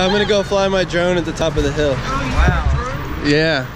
I'm gonna go fly my drone at the top of the hill. Wow. Yeah.